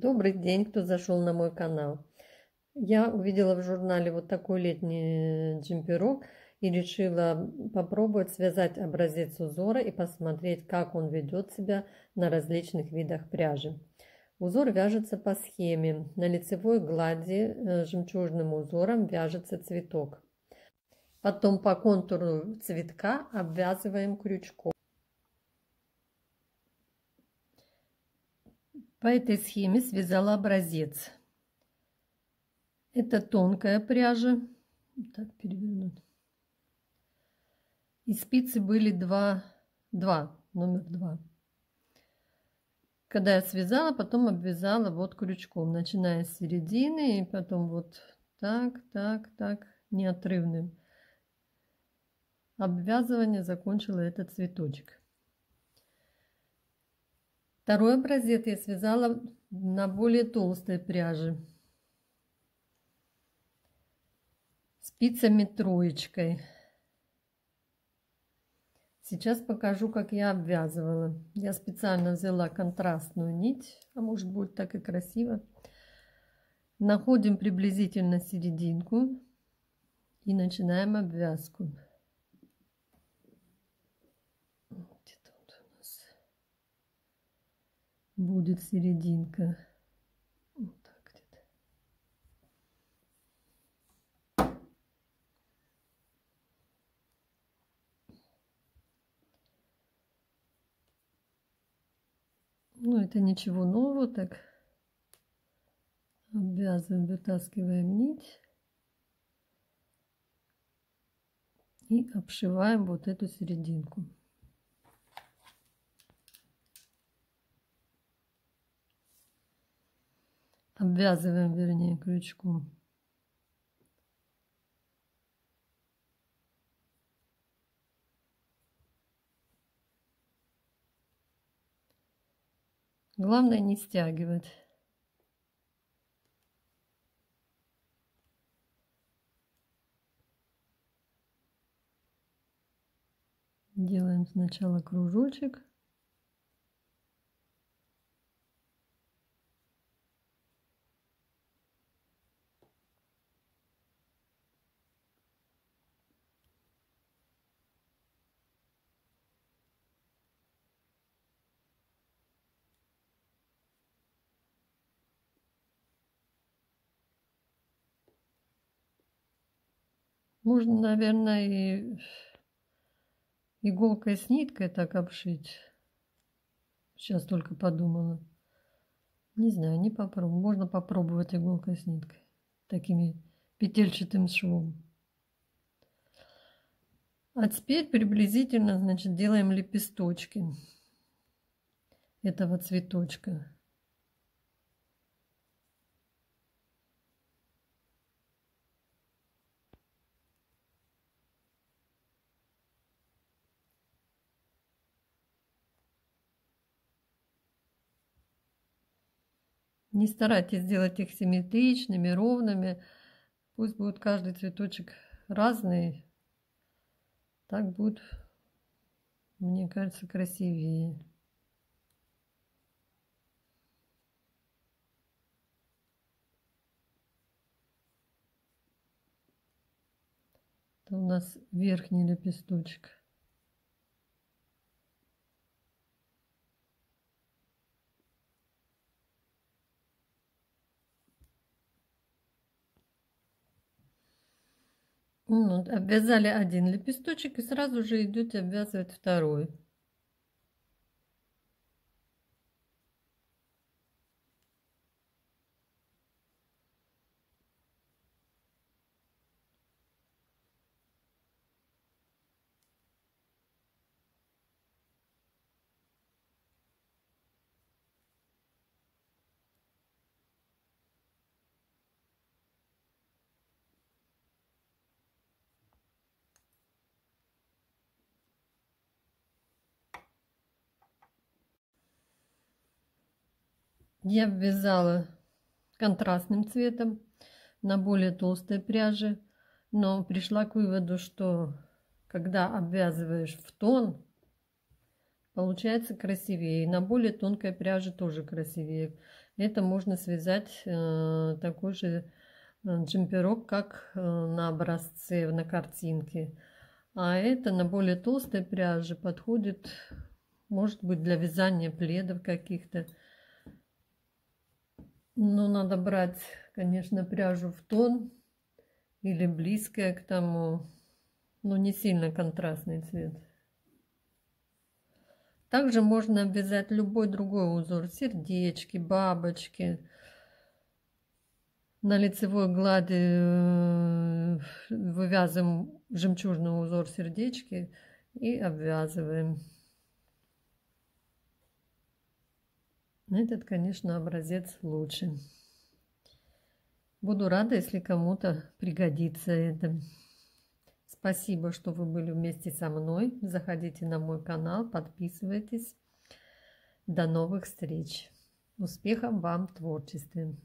Добрый день, кто зашел на мой канал. Я увидела в журнале вот такой летний джемперок и решила попробовать связать образец узора и посмотреть, как он ведет себя на различных видах пряжи. Узор вяжется по схеме. На лицевой глади э, жемчужным узором вяжется цветок. Потом по контуру цветка обвязываем крючком. По этой схеме связала образец. Это тонкая пряжа. Так, перевернуть. И спицы были 2, 2, номер 2. Когда я связала, потом обвязала вот крючком, начиная с середины и потом вот так, так, так, неотрывным. Обвязывание закончила этот цветочек. Второй образец я связала на более толстой пряже. Спицами троечкой. Сейчас покажу, как я обвязывала. Я специально взяла контрастную нить, а может будет так и красиво. Находим приблизительно серединку и начинаем обвязку. Будет серединка. Вот так где-то. Ну, это ничего нового, так обвязываем, вытаскиваем нить и обшиваем вот эту серединку. Обвязываем, вернее, крючком. Главное не стягивать. Делаем сначала кружочек. Можно, наверное, и иголкой с ниткой так обшить. Сейчас только подумала. Не знаю, не попробую. Можно попробовать иголкой с ниткой. Такими петельчатым швом. А теперь приблизительно, значит, делаем лепесточки этого цветочка. Не старайтесь сделать их симметричными, ровными. Пусть будет каждый цветочек разный. Так будет, мне кажется, красивее. Это у нас верхний лепесточек. Обвязали один лепесточек и сразу же идете обвязывать второй. Я ввязала контрастным цветом на более толстой пряже, но пришла к выводу, что когда обвязываешь в тон, получается красивее. И на более тонкой пряже тоже красивее. это можно связать э, такой же э, джемперок, как э, на образце, на картинке. А это на более толстой пряже подходит, может быть, для вязания пледов каких-то. Но надо брать, конечно, пряжу в тон или близкое к тому, но не сильно контрастный цвет. Также можно обвязать любой другой узор, сердечки, бабочки. На лицевой глади э, вывязываем жемчужный узор сердечки и обвязываем. Этот, конечно, образец лучше. Буду рада, если кому-то пригодится это. Спасибо, что вы были вместе со мной. Заходите на мой канал, подписывайтесь. До новых встреч. Успехов вам в творчестве.